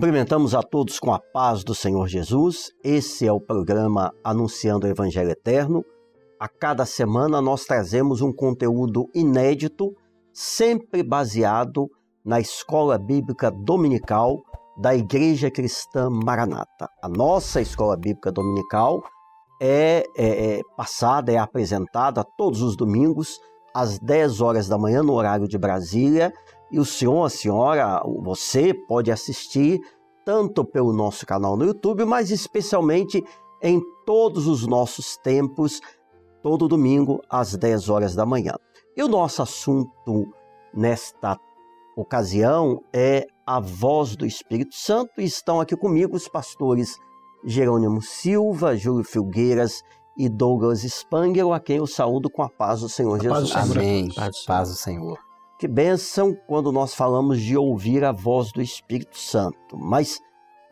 Cumprimentamos a todos com a paz do Senhor Jesus. Esse é o programa Anunciando o Evangelho Eterno. A cada semana nós trazemos um conteúdo inédito, sempre baseado na Escola Bíblica Dominical da Igreja Cristã Maranata. A nossa Escola Bíblica Dominical é, é, é passada, é apresentada todos os domingos às 10 horas da manhã no horário de Brasília e o senhor, a senhora, você pode assistir tanto pelo nosso canal no YouTube, mas especialmente em todos os nossos tempos, todo domingo às 10 horas da manhã. E o nosso assunto nesta ocasião é a voz do Espírito Santo e estão aqui comigo os pastores Jerônimo Silva, Júlio Filgueiras e Douglas Spangler, a quem eu saúdo com a paz do Senhor a Jesus. Paz do Senhor. Amém. Paz do Senhor. Que bênção quando nós falamos de ouvir a voz do Espírito Santo. Mas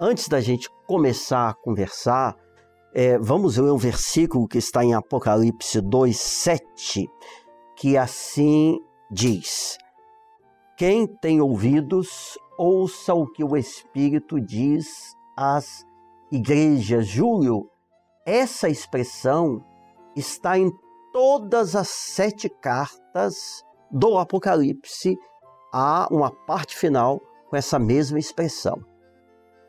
antes da gente começar a conversar, é, vamos ler um versículo que está em Apocalipse 2,7, que assim diz: Quem tem ouvidos, ouça o que o Espírito diz às igrejas. Júlio, essa expressão está em todas as sete cartas do Apocalipse há uma parte final com essa mesma expressão.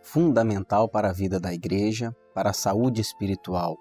Fundamental para a vida da igreja, para a saúde espiritual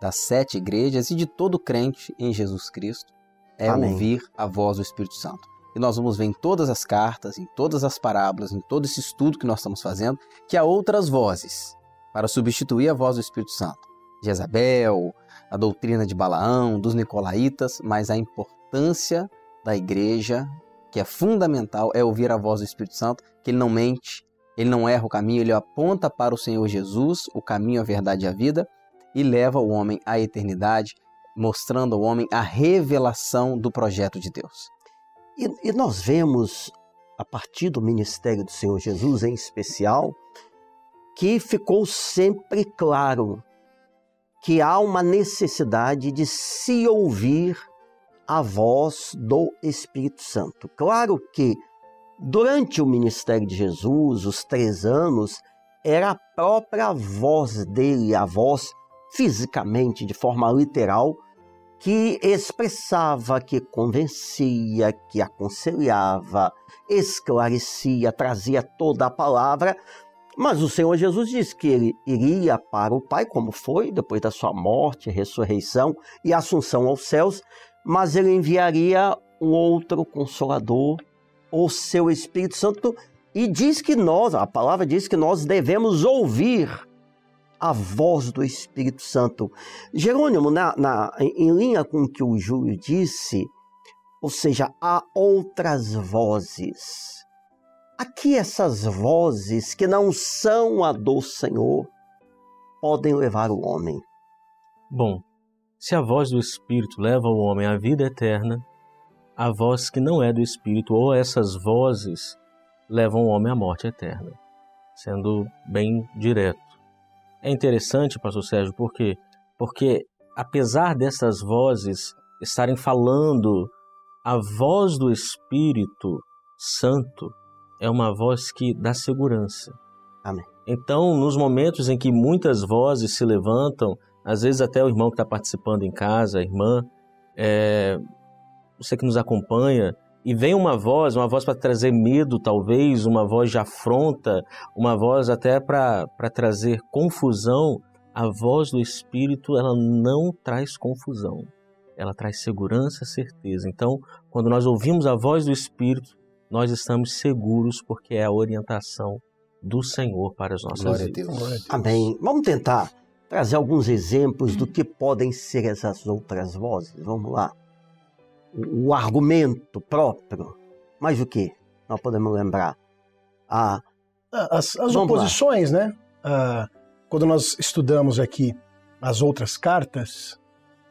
das sete igrejas e de todo crente em Jesus Cristo é Amém. ouvir a voz do Espírito Santo. E nós vamos ver em todas as cartas, em todas as parábolas, em todo esse estudo que nós estamos fazendo, que há outras vozes para substituir a voz do Espírito Santo. Jezabel, a doutrina de Balaão, dos Nicolaítas, mas a importância da igreja, que é fundamental, é ouvir a voz do Espírito Santo, que ele não mente, ele não erra o caminho, ele aponta para o Senhor Jesus, o caminho, a verdade e a vida, e leva o homem à eternidade, mostrando ao homem a revelação do projeto de Deus. E, e nós vemos, a partir do ministério do Senhor Jesus em especial, que ficou sempre claro que há uma necessidade de se ouvir a voz do Espírito Santo. Claro que durante o ministério de Jesus, os três anos, era a própria voz dele, a voz fisicamente, de forma literal, que expressava, que convencia, que aconselhava, esclarecia, trazia toda a palavra. Mas o Senhor Jesus disse que ele iria para o Pai, como foi depois da sua morte, ressurreição e assunção aos céus, mas ele enviaria um outro consolador, o seu Espírito Santo, e diz que nós, a palavra diz que nós devemos ouvir a voz do Espírito Santo. Jerônimo, na, na, em linha com o que o Júlio disse, ou seja, há outras vozes. Aqui essas vozes que não são a do Senhor podem levar o homem. Bom, se a voz do Espírito leva o homem à vida eterna, a voz que não é do Espírito ou essas vozes levam o homem à morte eterna, sendo bem direto. É interessante, pastor Sérgio, por quê? Porque apesar dessas vozes estarem falando, a voz do Espírito Santo é uma voz que dá segurança. Amém. Então, nos momentos em que muitas vozes se levantam às vezes até o irmão que está participando em casa, a irmã, é, você que nos acompanha, e vem uma voz, uma voz para trazer medo, talvez, uma voz de afronta, uma voz até para trazer confusão, a voz do Espírito ela não traz confusão, ela traz segurança, certeza. Então, quando nós ouvimos a voz do Espírito, nós estamos seguros porque é a orientação do Senhor para as nossas Glória vidas. A Deus. Amém. Vamos tentar trazer alguns exemplos do que podem ser essas outras vozes. Vamos lá. O, argumento próprio. Mas o que? Nós podemos lembrar. Ah, as, as oposições, lá. né? Ah, quando nós estudamos aqui as outras cartas,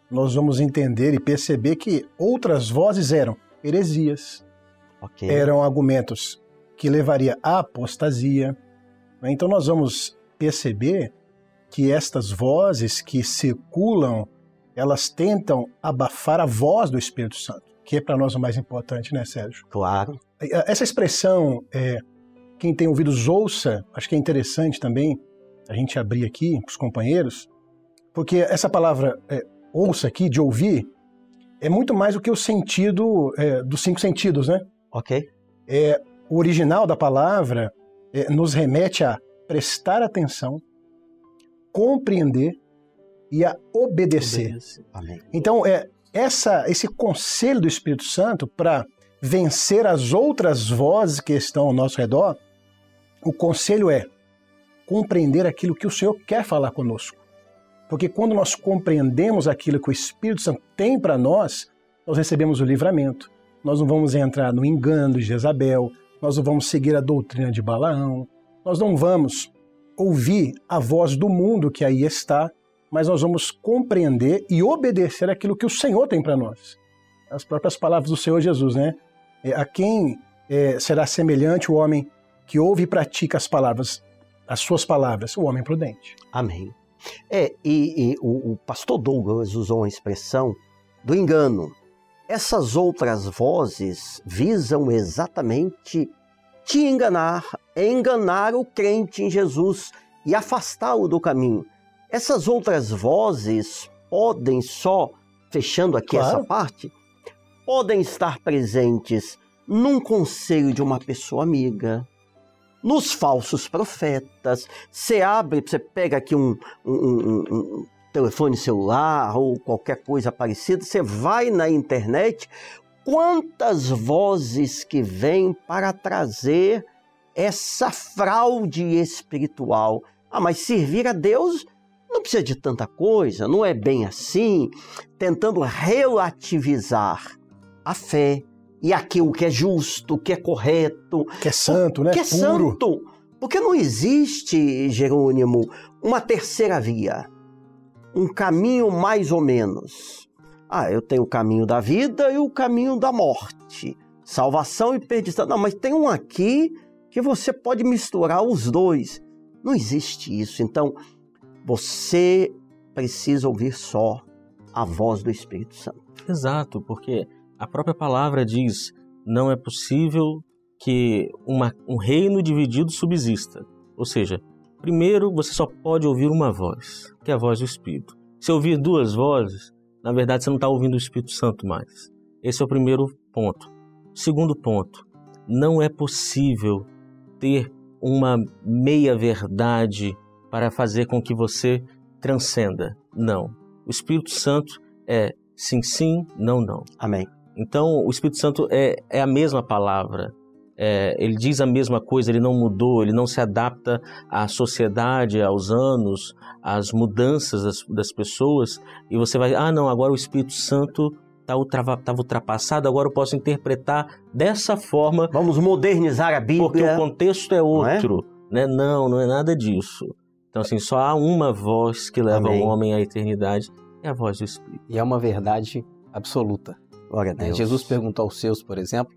nós vamos entender e perceber que outras vozes eram heresias, okay. eram argumentos que levaria à apostasia. Né? Então nós vamos perceber que estas vozes que circulam, elas tentam abafar a voz do Espírito Santo, que é para nós o mais importante, né, Sérgio? Claro. Essa expressão é quem tem ouvidos ouça, acho que é interessante também a gente abrir aqui para os companheiros, porque essa palavra é, ouça aqui, de ouvir, é muito mais do que o sentido é, dos cinco sentidos, né? Ok. É, o original da palavra é, nos remete a prestar atenção, compreender e a obedecer. Então, é, essa, esse conselho do Espírito Santo para vencer as outras vozes que estão ao nosso redor, o conselho é compreender aquilo que o Senhor quer falar conosco. Porque quando nós compreendemos aquilo que o Espírito Santo tem para nós, nós recebemos o livramento. Nós não vamos entrar no engano de Jezabel, nós não vamos seguir a doutrina de Balaão, nós não vamos ouvir a voz do mundo que aí está, mas nós vamos compreender e obedecer aquilo que o Senhor tem para nós. As próprias palavras do Senhor Jesus, né? É, a quem é, será semelhante o homem que ouve e pratica as palavras, as suas palavras, o homem prudente. Amém. É, e, e o, o, pastor Douglas usou uma expressão do engano. Essas outras vozes visam exatamente te enganar, enganar o crente em Jesus e afastá-lo do caminho. Essas outras vozes podem só, fechando aqui claro. essa parte, podem estar presentes num conselho de uma pessoa amiga, nos falsos profetas. Você abre, você pega aqui um, um, um, um telefone celular ou qualquer coisa parecida, você vai na internet, quantas vozes que vêm para trazer essa fraude espiritual. Ah, mas servir a Deus não precisa de tanta coisa, não é bem assim, tentando relativizar a fé, e aquilo que é justo, que é correto. Que é santo, né? Que é Puro. santo. Porque não existe, Jerônimo, uma terceira via. Um caminho mais ou menos. Ah, eu tenho o caminho da vida e o caminho da morte. Salvação e perdição. Não, mas tem um aqui que você pode misturar os dois. Não existe isso. Então, você precisa ouvir só a voz do Espírito Santo. Exato, porque a própria palavra diz: não é possível que uma, um reino dividido subsista. Ou seja, primeiro você só pode ouvir uma voz, que é a voz do Espírito. Se ouvir duas vozes, na verdade você não está ouvindo o Espírito Santo mais. Esse é o primeiro ponto. Segundo ponto, não é possível ter uma meia-verdade para fazer com que você transcenda. Não. O Espírito Santo é sim, sim, não, não. Amém. Então, o Espírito Santo é, é a mesma palavra. É, ele diz a mesma coisa, ele não mudou, ele não se adapta à sociedade, aos anos, às mudanças das, das pessoas. E você vai, ah, não, agora o Espírito Santo estava tá ultrapassado, agora eu posso interpretar dessa forma. Vamos modernizar a Bíblia. Porque o contexto é outro. Não, é? Né? não, não é nada disso. Então, assim, só há uma voz que leva Amém. o homem à eternidade, é a voz do Espírito. E é uma verdade absoluta. Glória a é, Deus. Jesus perguntou aos seus, por exemplo,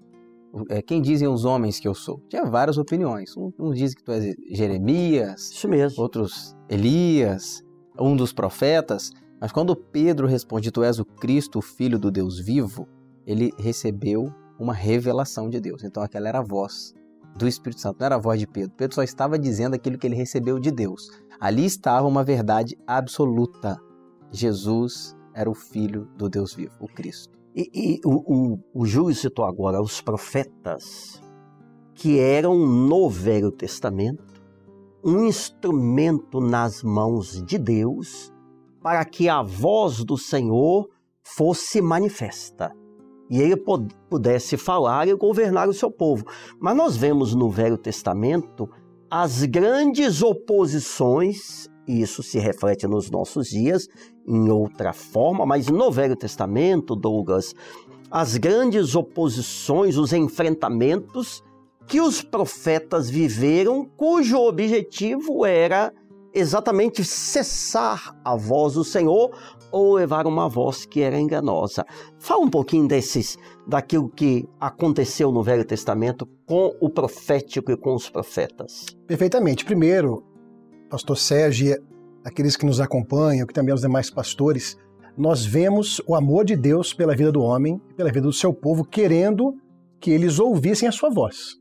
quem dizem os homens que eu sou? Tinha várias opiniões. Uns dizem que tu és Jeremias, Isso mesmo. outros Elias, um dos profetas. Mas quando Pedro responde, tu és o Cristo, o Filho do Deus vivo, ele recebeu uma revelação de Deus. Então aquela era a voz do Espírito Santo, não era a voz de Pedro. Pedro só estava dizendo aquilo que ele recebeu de Deus. Ali estava uma verdade absoluta. Jesus era o Filho do Deus vivo, o Cristo. E, e o, o, o Júlio citou agora os profetas, que eram no Velho Testamento um instrumento nas mãos de Deus para que a voz do Senhor fosse manifesta e ele pudesse falar e governar o seu povo. Mas nós vemos no Velho Testamento as grandes oposições, isso se reflete nos nossos dias, em outra forma, mas no Velho Testamento, Douglas, as grandes oposições, os enfrentamentos que os profetas viveram, cujo objetivo era exatamente cessar a voz do Senhor ou levar uma voz que era enganosa. Fala um pouquinho desses, daquilo que aconteceu no Velho Testamento com o profético e com os profetas. Perfeitamente. Primeiro, pastor Sérgio aqueles que nos acompanham, que também os demais pastores, nós vemos o amor de Deus pela vida do homem, pela vida do seu povo, querendo que eles ouvissem a sua voz.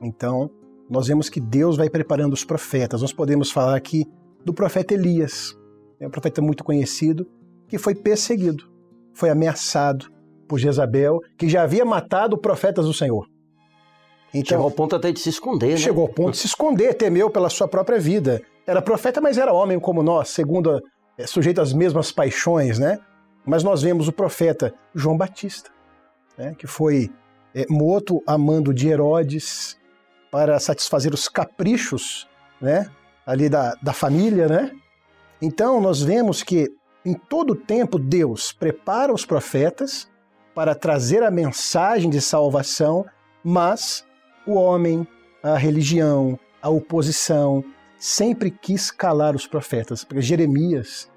Então, nós vemos que Deus vai preparando os profetas. Nós podemos falar aqui do profeta Elias, é um profeta muito conhecido, que foi perseguido, foi ameaçado por Jezabel, que já havia matado profetas do Senhor. Então, chegou ao ponto até de se esconder. Né? Chegou ao ponto de se esconder, temeu pela sua própria vida. Era profeta, mas era homem como nós, segundo é, sujeito às mesmas paixões, né? Mas nós vemos o profeta João Batista, né, que foi é, morto a mando de Herodes para satisfazer os caprichos né, ali da, da família. Né? Então nós vemos que em todo tempo Deus prepara os profetas para trazer a mensagem de salvação, mas o homem, a religião, a oposição, sempre quis calar os profetas. Porque Jeremias,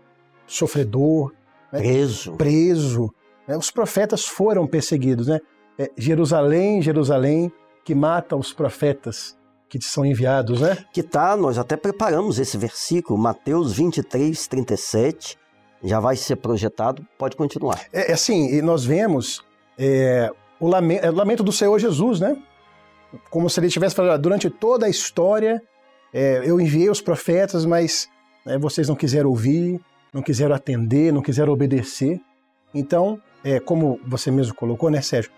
sofredor, né? preso. preso. Né? Os profetas foram perseguidos. Né? É, Jerusalém, Jerusalém, que mata os profetas que te são enviados, né? Que tá, nós até preparamos esse versículo, Mateus 23, 37, já vai ser projetado, pode continuar. É, é assim, e nós vemos é, o, lamento, é, o, lamento, do Senhor Jesus, né? Como se ele tivesse falado, durante toda a história, é, eu enviei os profetas, mas né, vocês não quiseram ouvir, não quiseram atender, não quiseram obedecer. Então, é, como você mesmo colocou, né, Sérgio?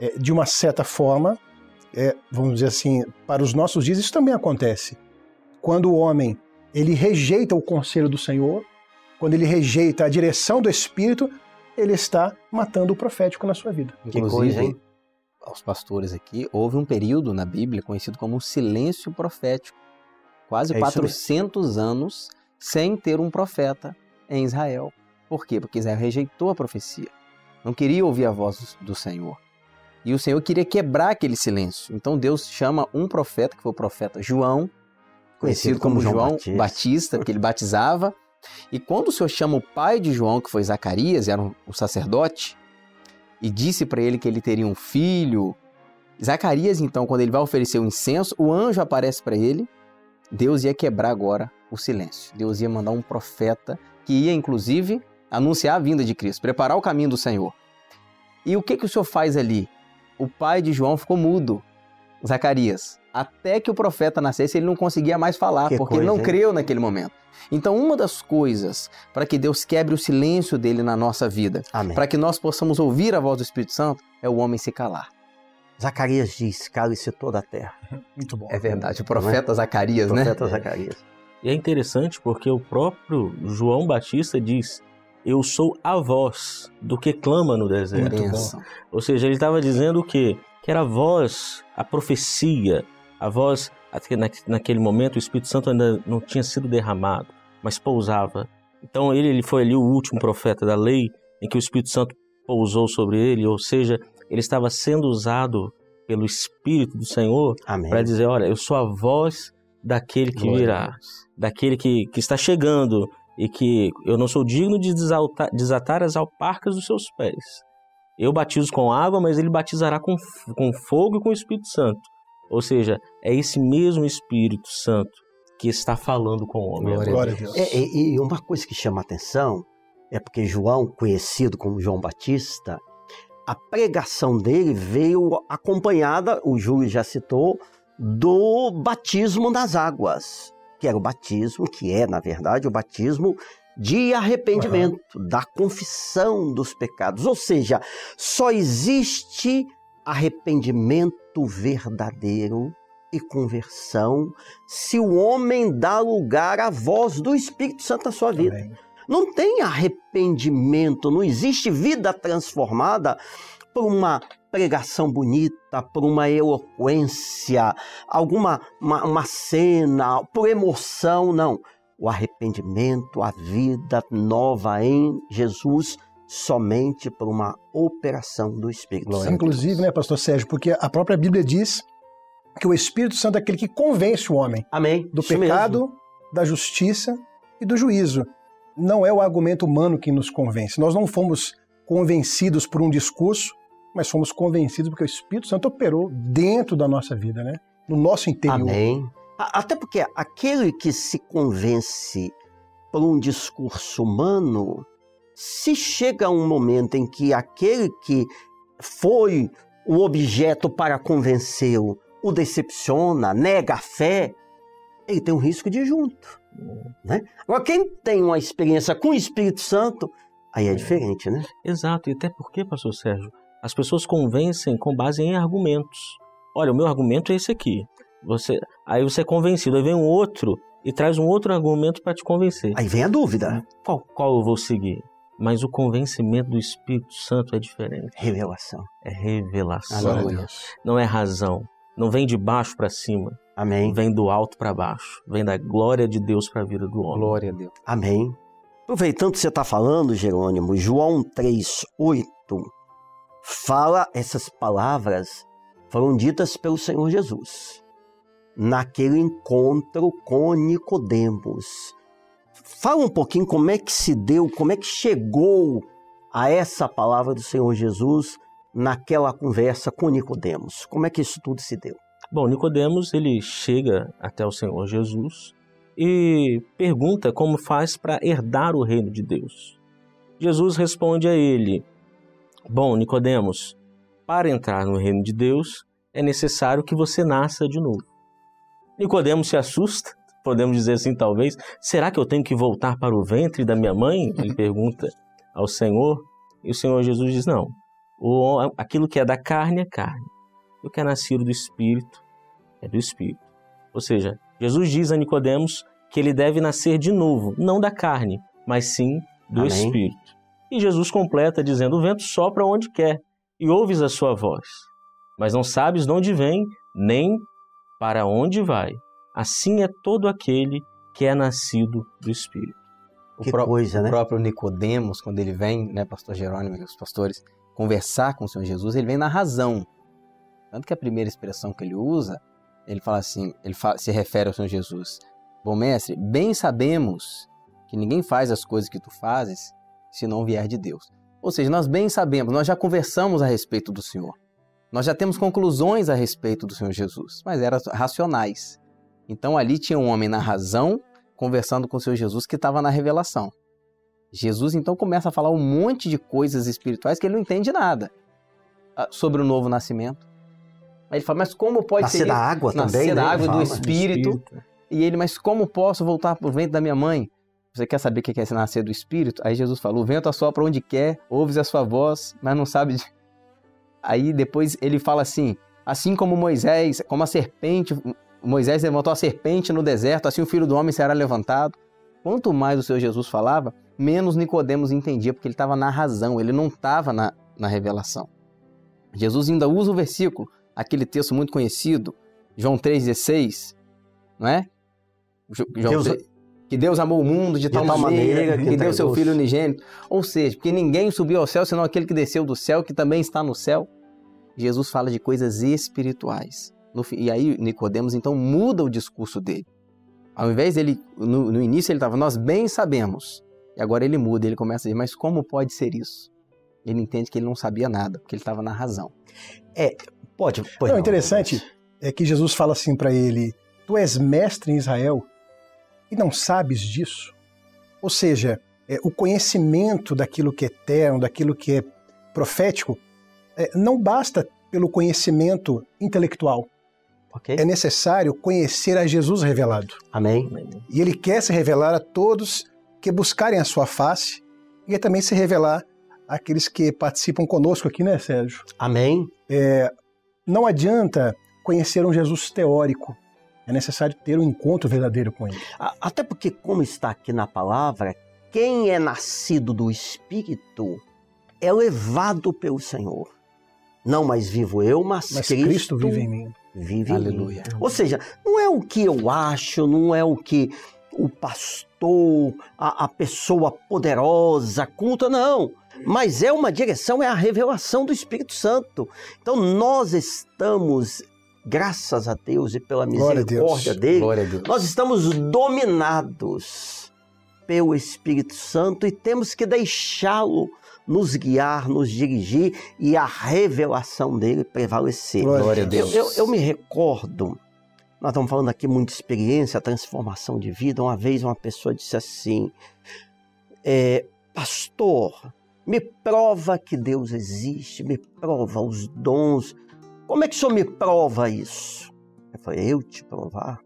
É, de uma certa forma, é, vamos dizer assim, para os nossos dias, isso também acontece. Quando o homem ele rejeita o conselho do Senhor, quando ele rejeita a direção do Espírito, ele está matando o profético na sua vida. Inclusive, coisa, hein? Aos pastores aqui, houve um período na Bíblia conhecido como o silêncio profético. Quase é 400 anos sem ter um profeta em Israel. Por quê? Porque Israel rejeitou a profecia. Não queria ouvir a voz do Senhor. E o Senhor queria quebrar aquele silêncio. Então Deus chama um profeta, que foi o profeta João, conhecido, como, como, João, João Batista. Batista, porque ele batizava. E quando o Senhor chama o pai de João, que foi Zacarias, era um, um sacerdote, e disse para ele que ele teria um filho, Zacarias, então, quando ele vai oferecer o incenso, o anjo aparece para ele. Deus ia quebrar agora o silêncio. Deus ia mandar um profeta que ia, inclusive, anunciar a vinda de Cristo, preparar o caminho do Senhor. E o que, que o Senhor faz ali? O pai de João ficou mudo, Zacarias. Até que o profeta nascesse, ele não conseguia mais falar, que porque coisa, ele não hein? creu naquele momento. Então, uma das coisas para que Deus quebre o silêncio dele na nossa vida, para que nós possamos ouvir a voz do Espírito Santo, é o homem se calar. Zacarias diz: cale-se toda a terra. Muito bom. É verdade, o profeta é? Zacarias, o né? Profeta Zacarias. E é interessante porque o próprio João Batista diz: Eu sou a voz do que clama no deserto. Ou seja, ele estava dizendo o quê? Que era a voz, a profecia, a voz. Naquele momento o Espírito Santo ainda não tinha sido derramado, mas pousava. Então ele, ele foi ali o último profeta da lei em que o Espírito Santo pousou sobre ele, ou seja, ele estava sendo usado pelo Espírito do Senhor para dizer: Olha, eu sou a voz daquele que Glória virá, daquele que, que está chegando e que eu não sou digno de desaltar, desatar as alparcas dos seus pés. Eu batizo com água, mas ele batizará com, com fogo e com o Espírito Santo. Ou seja, é esse mesmo Espírito Santo que está falando com o homem. Glória a Deus. É, e, e uma coisa que chama a atenção é porque João, conhecido como João Batista, a pregação dele veio acompanhada, o Júlio já citou, do batismo nas águas, que era o batismo, que é, na verdade, o batismo de arrependimento, uhum. da confissão dos pecados. Ou seja, só existe arrependimento verdadeiro e conversão se o homem dá lugar à voz do Espírito Santo na sua vida. Amém. Não tem arrependimento, não existe vida transformada por uma pregação bonita, por uma eloquência, alguma uma, uma cena, por emoção, não. O arrependimento, a vida nova em Jesus, somente por uma operação do Espírito Santo. Inclusive, né, pastor Sérgio, porque a própria Bíblia diz que o Espírito Santo é aquele que convence o homem Amém. do Isso pecado, mesmo. da justiça e do juízo. Não é o argumento humano que nos convence. Nós não fomos convencidos por um discurso, mas fomos convencidos porque o Espírito Santo operou dentro da nossa vida, né? No nosso interior. Amém. Até porque aquele que se convence por um discurso humano, se chega um momento em que aquele que foi o objeto para convencê-lo o decepciona, nega a fé, ele tem um risco de ir junto. Né? Agora, quem tem uma experiência com o Espírito Santo, aí é diferente, né? Exato, e até porque, pastor Sérgio, as pessoas convencem com base em argumentos. Olha, o meu argumento é esse aqui. Você, aí você é convencido, aí vem um outro e traz um outro argumento para te convencer. Aí vem a dúvida. Qual, qual eu vou seguir? Mas o convencimento do Espírito Santo é diferente. Revelação. É revelação. Aleluia. Não é razão. Não vem de baixo para cima. Amém. Vem do alto para baixo. Vem da glória de Deus para a vida do homem. Glória a Deus. Amém. Aproveitando que você está falando, Jerônimo, João 3, 8, fala essas palavras foram ditas pelo Senhor Jesus naquele encontro com Nicodemos. Fala um pouquinho como é que se deu, como é que chegou a essa palavra do Senhor Jesus naquela conversa com Nicodemos. Como é que isso tudo se deu? Bom, Nicodemos ele chega até o Senhor Jesus e pergunta como faz para herdar o reino de Deus. Jesus responde a ele: Bom, Nicodemos, para entrar no reino de Deus é necessário que você nasça de novo. Nicodemos se assusta, podemos dizer assim talvez. Será que eu tenho que voltar para o ventre da minha mãe? Ele pergunta ao Senhor. E o Senhor Jesus diz: Não. O, aquilo que é da carne é carne. O que é nascido do Espírito é do Espírito. Ou seja, Jesus diz a Nicodemos que ele deve nascer de novo, não da carne, mas sim do Amém. Espírito. E Jesus completa dizendo: O vento sopra onde quer e ouves a sua voz, mas não sabes de onde vem, nem para onde vai. Assim é todo aquele que é nascido do Espírito. O que coisa, né? O próprio Nicodemos, quando ele vem, né, pastor Jerônimo e os pastores, conversar com o Senhor Jesus, ele vem na razão. Tanto que a primeira expressão que ele usa, ele fala assim, ele fala, se refere ao Senhor Jesus. Bom mestre, bem sabemos que ninguém faz as coisas que tu fazes se não vier de Deus. Ou seja, nós bem sabemos, nós já conversamos a respeito do Senhor. Nós já temos conclusões a respeito do Senhor Jesus, mas eram racionais. Então ali tinha um homem na razão conversando com o Senhor Jesus que estava na revelação. Jesus então começa a falar um monte de coisas espirituais que ele não entende nada ah, sobre o novo nascimento. Aí ele fala, mas como pode Nascer ser da água Nascer também, da né? água e do espírito. espírito. E ele, mas como posso voltar para o ventre da minha mãe? Você quer saber o que é nascer do espírito? Aí Jesus fala: o vento assopra onde quer, ouves a sua voz, mas não sabe de, Aí depois ele fala assim: assim como Moisés, como a serpente, Moisés levantou a serpente no deserto, assim o filho do homem será levantado. Quanto mais o Senhor Jesus falava, menos Nicodemos entendia, porque ele estava na razão, ele não estava na, na revelação. Jesus ainda usa o versículo, aquele texto muito conhecido, João 3,16, não é? Deus, 3, que Deus amou o mundo de, de tal, maneira, maneira que, que deu seu Filho unigênito. Ou seja, porque ninguém subiu ao céu senão aquele que desceu do céu, que também está no céu. Jesus fala de coisas espirituais. No, e aí Nicodemos então muda o discurso dele. Ao invés dele, no, no início ele estava, nós bem sabemos. E agora ele muda, ele começa a dizer, mas como pode ser isso? Ele entende que ele não sabia nada, porque ele estava na razão. É, pode. pode não, não, interessante é que Jesus fala assim para ele: Tu és mestre em Israel e não sabes disso? Ou seja, é, o conhecimento daquilo que é eterno, daquilo que é profético, é, não basta pelo conhecimento intelectual. Okay. É necessário conhecer a Jesus revelado. Amém. E ele quer se revelar a todos que buscarem a sua face e também se revelar àqueles que participam conosco aqui, né, Sérgio? Amém. É, não adianta conhecer um Jesus teórico. É necessário ter um encontro verdadeiro com Ele. Até porque, como está aqui na palavra, quem é nascido do Espírito é levado pelo Senhor. Não mais vivo eu, mas, mas Cristo, Cristo vive em mim. Vive Aleluia. em mim. Ou seja, não é o que eu acho, não é o que o pastor, a, a pessoa poderosa, culta, não. Mas é uma direção, é a revelação do Espírito Santo. Então nós estamos graças a Deus e pela misericórdia dele, nós estamos dominados pelo Espírito Santo e temos que deixá-lo nos guiar, nos dirigir e a revelação dele prevalecer. Glória a Deus. Eu, eu, eu me recordo, nós estamos falando aqui muita experiência, transformação de vida. Uma vez uma pessoa disse assim: é, Pastor, me prova que Deus existe, me prova os dons como é que o senhor me prova isso? Eu falei, eu te provar?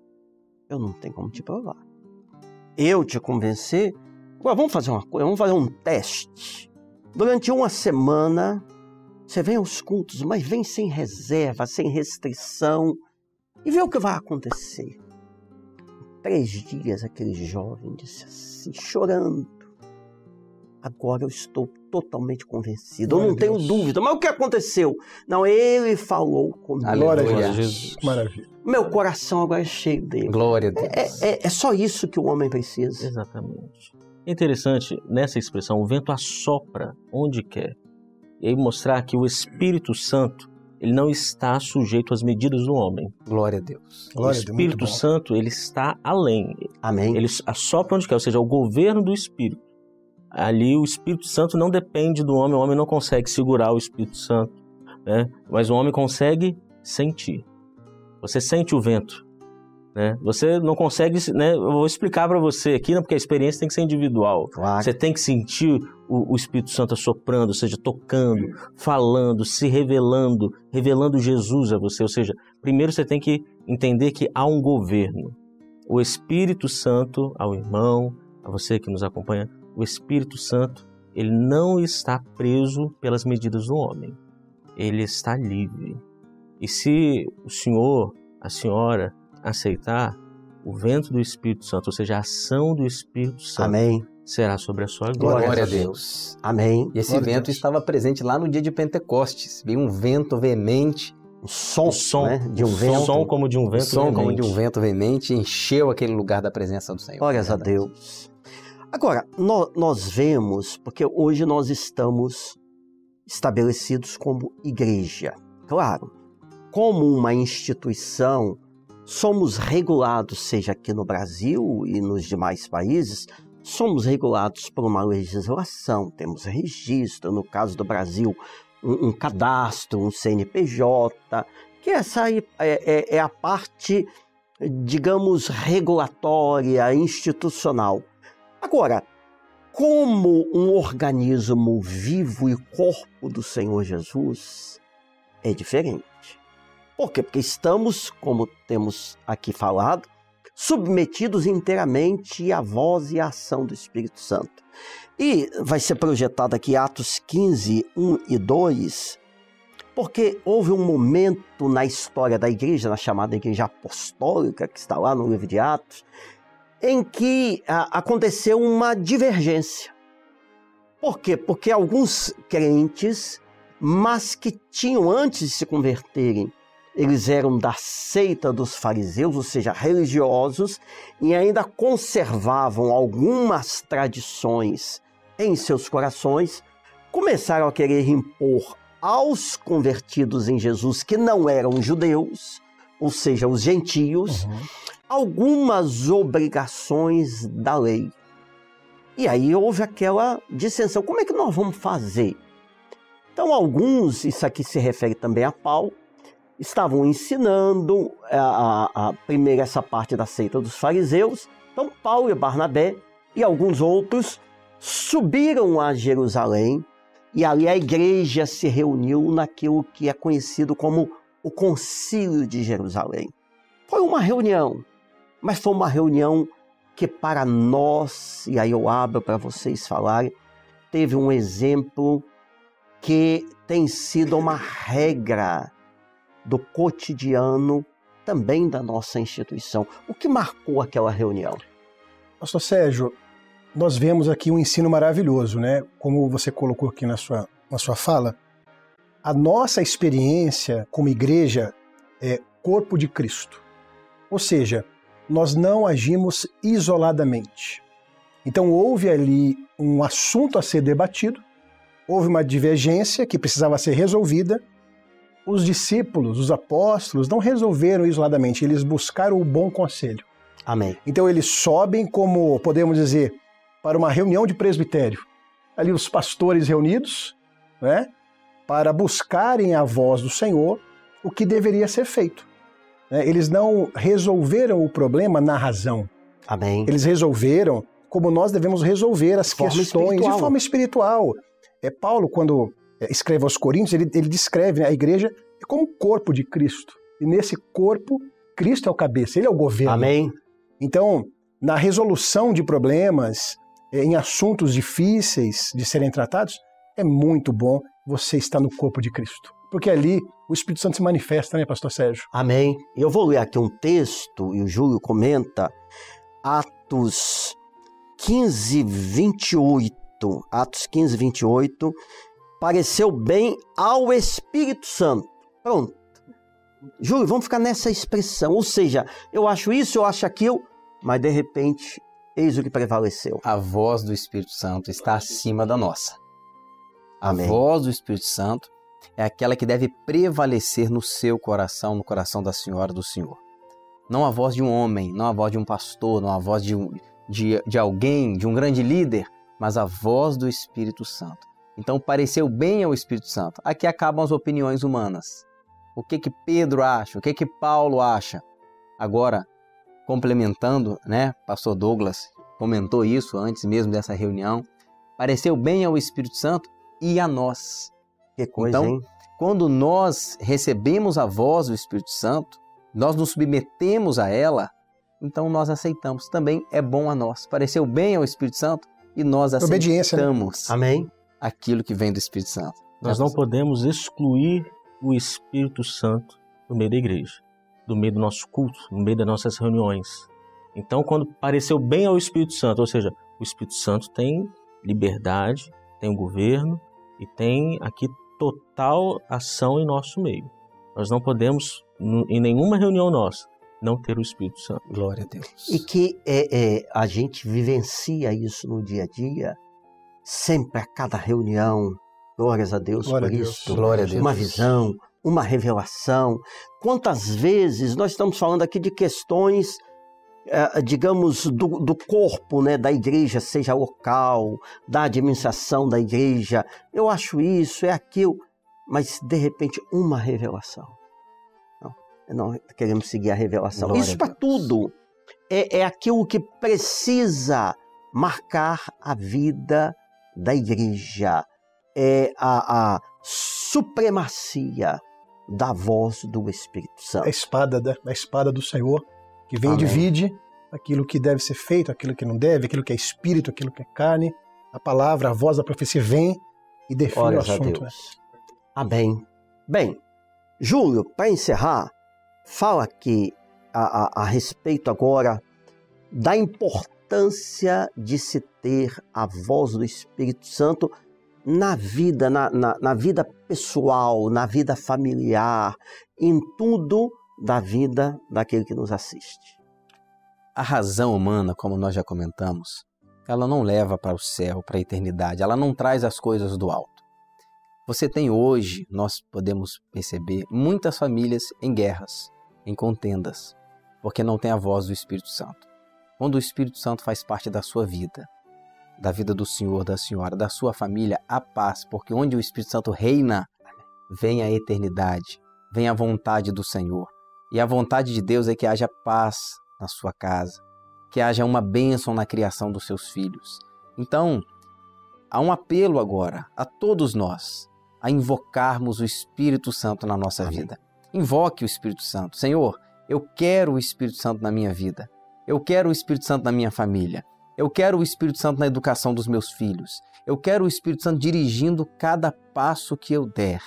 Eu não tenho como te provar. Eu te convencer? Agora vamos fazer uma coisa, vamos fazer um teste. Durante uma semana, você vem aos cultos, mas vem sem reserva, sem restrição, e vê o que vai acontecer. Em três dias, aquele jovem disse assim, chorando: Agora eu estou totalmente convencido. Glória eu não tenho dúvida. Mas o que aconteceu? Não, ele falou comigo. Glória a Deus. Maravilha. Meu coração agora é cheio dele. Glória a Deus. É, é, é só isso que o homem precisa. Exatamente. É interessante nessa expressão, o vento assopra onde quer. E aí mostrar que o Espírito Santo, ele não está sujeito às medidas do homem. Glória a Deus. Glória o Espírito Deus, Santo, ele está além. Amém. Ele assopra onde quer, ou seja, o governo do Espírito ali o Espírito Santo não depende do homem, o homem não consegue segurar o Espírito Santo, né? Mas o homem consegue sentir. Você sente o vento, né? Você não consegue, né? Eu vou explicar para você aqui, né? porque a experiência tem que ser individual. Claro. Você tem que sentir o, o Espírito Santo soprando, ou seja, tocando, falando, se revelando, revelando Jesus a você. Ou seja, primeiro você tem que entender que há um governo. O Espírito Santo ao irmão, a você que nos acompanha, o Espírito Santo, ele não está preso pelas medidas do homem. Ele está livre. E se o senhor, a senhora aceitar, o vento do Espírito Santo, ou seja, a ação do Espírito Santo, Amém. será sobre a sua glória. Glória a Deus. Amém. E esse Glória vento estava presente lá no dia de Pentecostes. Veio um vento veemente. Um som, O som, né? de um vento. som como de um Um vento som como de veemente. um vento veemente encheu aquele lugar da presença do Senhor. Glórias a Deus. Agora, nó- nós vemos, porque hoje nós estamos estabelecidos como igreja. Claro, como uma instituição, somos regulados, seja aqui no Brasil e nos demais países, somos regulados por uma legislação, temos registro, no caso do Brasil, um, um cadastro, um CNPJ, que essa é- é- é a parte digamos, regulatória, institucional. Agora, como um organismo vivo e corpo do Senhor Jesus, é diferente. Por quê? Porque estamos, como temos aqui falado, submetidos inteiramente à voz e à ação do Espírito Santo. E vai ser projetado aqui Atos 15, 1 e 2, porque houve um momento na história da igreja, na chamada igreja apostólica, que está lá no livro de Atos, em que ah, aconteceu uma divergência. Por quê? Porque alguns crentes, mas que tinham antes de se converterem, eles eram da seita dos fariseus, ou seja, religiosos, e ainda conservavam algumas tradições em seus corações, começaram a querer impor aos convertidos em Jesus que não eram judeus, ou seja, os gentios, Uhum. algumas obrigações da lei. E aí houve aquela dissensão: como é que nós vamos fazer? Então, alguns, isso aqui se refere também a Paulo, estavam ensinando a, a, a primeiro essa parte da seita dos fariseus. Então, Paulo e Barnabé e alguns outros subiram a Jerusalém e ali a igreja se reuniu naquilo que é conhecido como o Concílio de Jerusalém. Foi uma reunião, mas foi uma reunião que para nós, e aí eu abro para vocês falarem, teve um exemplo que tem sido uma regra do cotidiano também da nossa instituição. O que marcou aquela reunião? Pastor Sérgio, nós vemos aqui um ensino maravilhoso, né? Como você colocou aqui na sua, na sua fala, a nossa experiência como igreja é corpo de Cristo. Ou seja, nós não agimos isoladamente. Então houve ali um assunto a ser debatido, houve uma divergência que precisava ser resolvida. Os discípulos, os apóstolos, não resolveram isoladamente, eles buscaram o bom conselho. Amém. Então eles sobem, como podemos dizer, para uma reunião de presbitério. Ali os pastores reunidos, né, para buscarem a voz do Senhor, o que deveria ser feito. né? Eles não resolveram o problema na razão. Amém. Eles resolveram como nós devemos resolver as Forma questões espiritual. de forma espiritual. É Paulo quando escreve aos Coríntios, ele, ele descreve né, a igreja como corpo de Cristo. E nesse corpo Cristo é o cabeça, ele é o governo. Amém. Então, na resolução de problemas, eh, em assuntos difíceis de serem tratados, é muito bom você estar no corpo de Cristo. Porque ali o Espírito Santo se manifesta, né, Pastor Sérgio? Amém. Eu vou ler aqui um texto, e o Júlio comenta, Atos 15, 28. Atos 15, 28. Pareceu bem ao Espírito Santo. Pronto. Júlio, vamos ficar nessa expressão. Ou seja, eu acho isso, eu acho aquilo, mas de repente, eis o que prevaleceu. A voz do Espírito Santo está acima da nossa. Amém. A voz do Espírito Santo é aquela que deve prevalecer no seu coração, no coração da senhora do Senhor. Não a voz de um homem, não a voz de um pastor, não a voz de, um, de, de alguém, de um grande líder, mas a voz do Espírito Santo. Então pareceu bem ao Espírito Santo. Aqui acabam as opiniões humanas. O que que Pedro acha? O que que Paulo acha? Agora, complementando, né? Pastor Douglas comentou isso antes mesmo dessa reunião. Pareceu bem ao Espírito Santo e a nós. Que coisa, então, hein? quando nós recebemos a voz do Espírito Santo, nós nos submetemos a ela, então nós aceitamos. Também é bom a nós. Pareceu bem ao Espírito Santo e nós Obediência, né? aceitamos Amém. Aquilo que vem do Espírito Santo. Nós não podemos excluir o Espírito Santo do meio da igreja, do meio do nosso culto, no meio das nossas reuniões. Então, quando pareceu bem ao Espírito Santo, ou seja, o Espírito Santo tem liberdade, tem o governo e tem aqui total ação em nosso meio. Nós não podemos, em nenhuma reunião nossa, não ter o Espírito Santo. Glória a Deus. E que é, é, a gente vivencia isso no dia a dia, sempre a cada reunião. Glórias a Deus Glória por a Deus. isso. Glória a Deus. Uma visão, uma revelação. Quantas vezes nós estamos falando aqui de questões, eh, digamos, do, do corpo né, da igreja, seja local, da administração da igreja. Eu acho isso, é aquilo. Mas, de repente, uma revelação. Não, não queremos seguir a revelação. Glória isso para tudo. É, é aquilo que precisa marcar a vida da igreja. É a, a supremacia da voz do Espírito Santo. A espada da, a espada do Senhor, que vem e Amém. divide aquilo que deve ser feito, aquilo que não deve, aquilo que é espírito, aquilo que é carne. A palavra, a voz da profecia vem e define Glórias o assunto. né? Amém. Bem, Júlio, para encerrar, fala aqui a, a, a respeito agora da importância de se ter a voz do Espírito Santo na vida, na, na, na vida pessoal, na vida familiar, em tudo da vida daquele que nos assiste. A razão humana, como nós já comentamos, ela não leva para o céu, para a eternidade, ela não traz as coisas do alto. Você tem hoje, nós podemos perceber, muitas famílias em guerras, em contendas, porque não tem a voz do Espírito Santo. Quando o Espírito Santo faz parte da sua vida, da vida do Senhor, da Senhora, da sua família, a paz, porque onde o Espírito Santo reina, vem a eternidade, vem a vontade do Senhor. E a vontade de Deus é que haja paz na sua casa, que haja uma bênção na criação dos seus filhos. Então, há um apelo agora a todos nós a invocarmos o Espírito Santo na nossa Amém. vida. Invoque o Espírito Santo. Senhor, eu quero o Espírito Santo na minha vida. Eu quero o Espírito Santo na minha família. Eu quero o Espírito Santo na educação dos meus filhos. Eu quero o Espírito Santo dirigindo cada passo que eu der.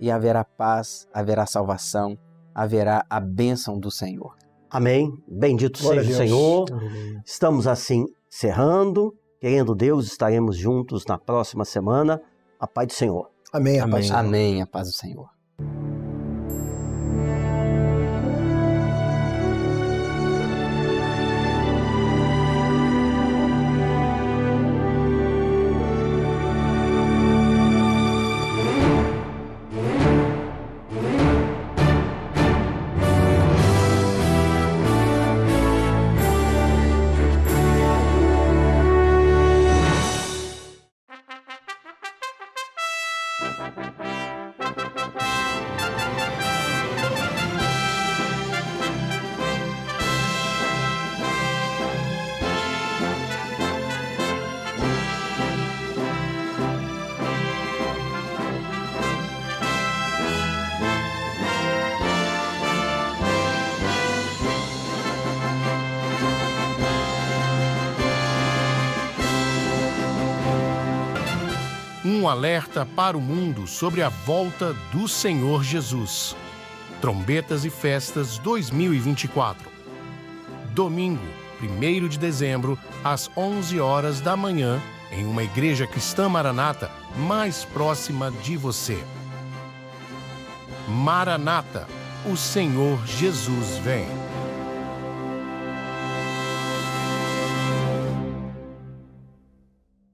E haverá paz, haverá salvação, haverá a bênção do Senhor. Amém. Bendito Glória seja o a. Senhor. Estamos assim encerrando. Querendo Deus, estaremos juntos na próxima semana. A paz do Senhor. Amém, Amém. rapaz. Amém, a paz do Senhor. Thank you. Um alerta para o mundo sobre a volta do Senhor Jesus. Trombetas e Festas 2024. Domingo, 1 de dezembro, às 11 horas da manhã, em uma igreja cristã maranata mais próxima de você. Maranata, o Senhor Jesus vem.